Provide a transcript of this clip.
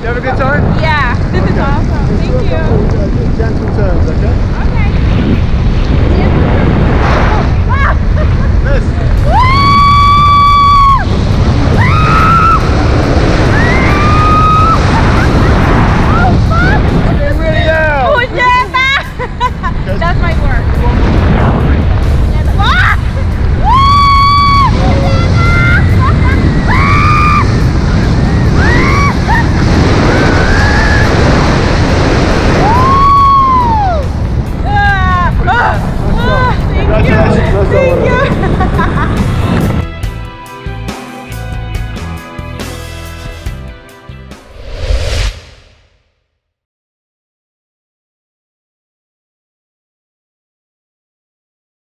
you have a good time? Yeah, this okay. is awesome. Thank you. Gentle turns, okay? Okay. Ah! Oh, That's my work.